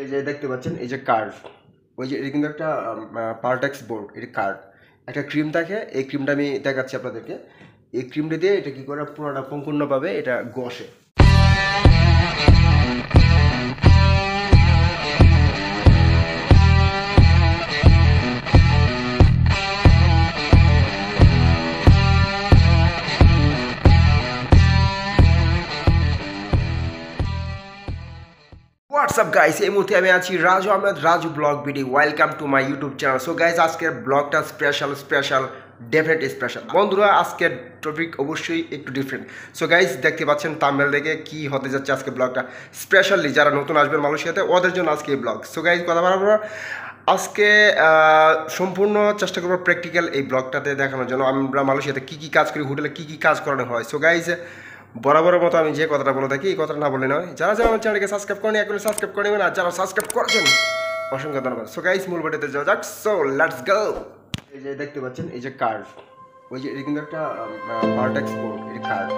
এই যে দেখতে পাচ্ছেন, এই যে কার্ভ ওই যে এটা কিন্তু একটা পার্টেক্স বোর্ড এটা কার্ড একটা ক্রিম থাকে, এই ক্রিমটা আমি দেখাচ্ছি আপনাদেরকে, এই ক্রিমটা দিয়ে এটা কি করে পুরোটা সম্পূর্ণভাবে এটা গসে। হোয়াটসঅ্যাপ গাইস এই মুহূর্তে আমি আছি Raju Ahmed, Raju blog BD. Welcome to my YouTube channel so guys আজকের ব্লগটা স্পেশাল স্পেশাল ডেফিনেট স্পেশাল বন্ধুরা, আজকের টপিক অবশ্যই একটু ডিফারেন্ট সো গাইজ দেখতে পাচ্ছেন তামিল দেখে কি হতে যাচ্ছে আজকে ব্লগটা। স্পেশালি যারা নতুন আসবেন মালয়েশিয়াতে, ওদের জন্য আজকে এই ব্লগ। সো গাইজ কথা বলার পর, আজকে সম্পূর্ণ চেষ্টা করব প্র্যাকটিক্যাল এই ব্লগটাতে দেখানোর জন্য। আমরা মালয়েশিয়াতে কী কী কাজ করি, হোটেলে কী কী কাজ করানো হয়। সো গাইজ বরাবরের মতো আমি যে কথাটা বলে থাকি, এই কথাটা না বলে নয়। যারা যারা আমার চ্যানেলকে সাবস্ক্রাইব করেনি এখন সাবস্ক্রাইব করে নেবেন, আর যারা সাবস্ক্রাইব করেছেন, অসংখ্য ধন্যবাদ। সো গাইজ মূল বাটিতে যাওয়া যাক। সো লেটস গো এই যে দেখতে পাচ্ছেন, এই যে কার্ড ওই যে, এটা কিন্তু একটা পার্টেক্স বোর্ড এই কার্ড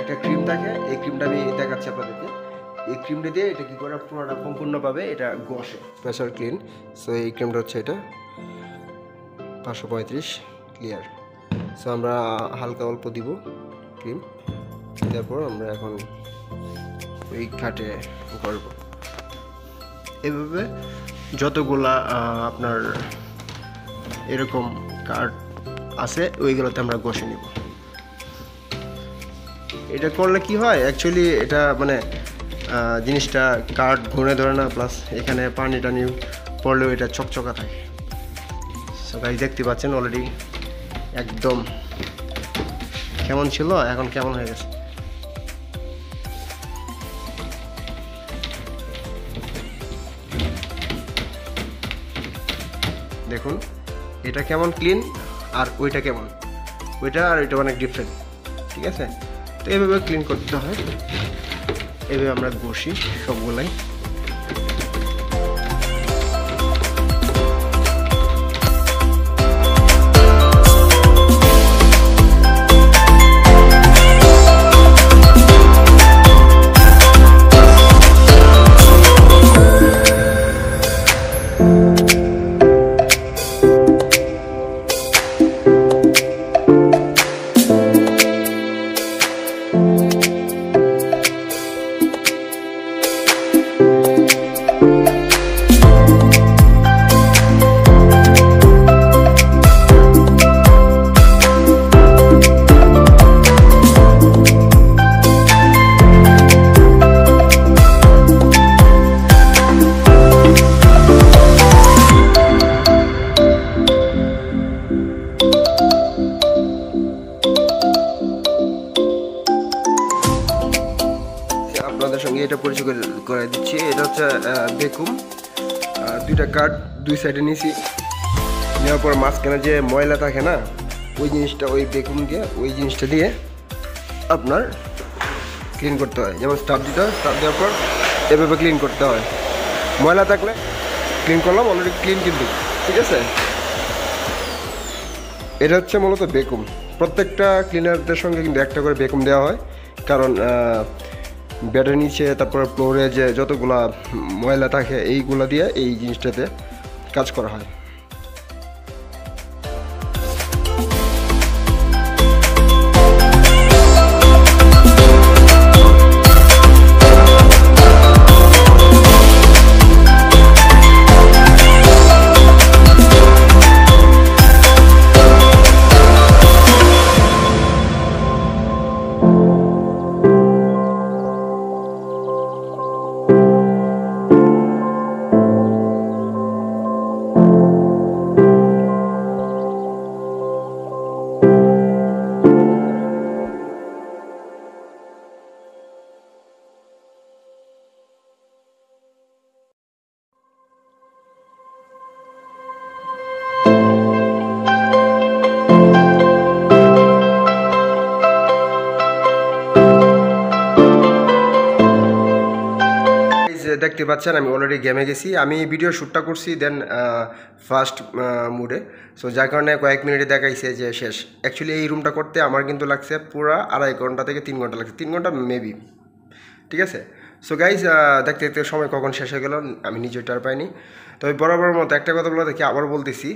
একটা ক্রিম থাকে, এই ক্রিমটা আমি দেখাচ্ছি আপনাদেরকে। এই ক্রিমটা দিয়ে এটা কি করে পুরোটা সম্পূর্ণভাবে এটা গসে স্পেশাল ক্লিন সো এই ক্রিমটা হচ্ছে এটা। পাঁচশো পঁয়ত্রিশ ক্লিয়ার সো আমরা হালকা অল্প দিব ক্রিম তারপর আমরা এখন ওই ঘাটে করব। এভাবে যতগুলা আপনার এরকম কার্ড আছে, ওইগুলোতে আমরা ঘষে নিব। এটা করলে কি হয়? অ্যাকচুয়ালি এটা মানে জিনিসটা কার্ড ঘুরে ধরে না প্লাস এখানে পানি টানি পড়লেও এটা চকচকা থাকে। সবাই দেখতে পাচ্ছেন অলরেডি একদম কেমন ছিল, এখন কেমন হয়ে গেছে। দেখুন, এটা কেমন ক্লিন আর ওইটা কেমন? ওইটা আর ওইটা অনেক ডিফারেন্ট ঠিক আছে? তো এইভাবে ক্লিন করতে হয়। এভাবে আমরা বসি সবগুলাই। এটা পরিচয় করে দিচ্ছি। এটা হচ্ছে বেকুম। দুইটা কাঠ দুই সাইডে নিয়েছি নেওয়ার পর মাঝখানে যে ময়লা থাকে না, ওই জিনিসটা, ওই বেকুম দিয়ে ওই জিনিসটা দিয়ে আপনার ক্লিন করতে হয়। যেমন স্টাফ দিতে হয় স্টাফ দেওয়ার পর এভাবে ক্লিন করতে হয়। ময়লা থাকলে ক্লিন করলাম অলরেডি ক্লিন কিন্তু। ঠিক আছে? এটা হচ্ছে মূলত বেকুম। প্রত্যেকটা ক্লিনারদের সঙ্গে কিন্তু একটা করে বেকুম দেওয়া হয়। কারণ বেডের নিচে, তারপরে ফ্লোরে যে যতগুলা ময়লা থাকে, এইগুলো দিয়ে এই জিনিসটাতে কাজ করা হয়। দেখতে পাচ্ছেন, আমি অলরেডি গেমে গেছি। আমি ভিডিও শ্যুটটা করছি দেন ফার্স্ট মুডে সো যার কারণে কয়েক মিনিটে দেখাইছে যে শেষ। অ্যাকচুয়ালি এই রুমটা করতে আমার কিন্তু লাগছে পুরো আড়াই ঘণ্টা থেকে তিন ঘণ্টা লাগছে। তিন ঘণ্টা মেবি ঠিক আছে? সো গাইজ দেখতে দেখতে সময় কখন শেষ হয়ে গেল, আমি নিজে টার পাইনি। তবে বরাবর মতো একটা কথা বলে দেখি, আবার বলতেছি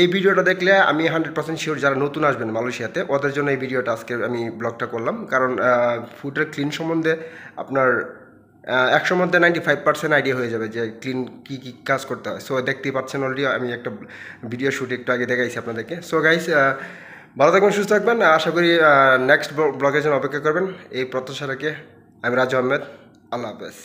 এই ভিডিওটা দেখলে আমি হান্ড্রেড পার্সেন্ট শিওর যারা নতুন আসবেন মালয়েশিয়াতে, ওদের জন্য এই ভিডিওটা আজকে আমি ব্লগটা করলাম। কারণ ফুডের ক্লিন সম্বন্ধে আপনার একশোর মধ্যে নাইনটি ফাইভ পার্সেন্ট আইডিয়া হয়ে যাবে যে ক্লিন কী কী কাজ করতে হয়। সো দেখতেই পাচ্ছেন অলরেডি আমি একটা ভিডিও শ্যুট একটু আগে দেখাইছি আপনাদেরকে। সো গাইস ভালো থাকবেন, সুস্থ থাকবেন। আশা করি নেক্সট ব্লগের জন্য অপেক্ষা করবেন। এই প্রত্যাশা রেখে আমি রাজু আহমেদ, আল্লাহ হাফেজ।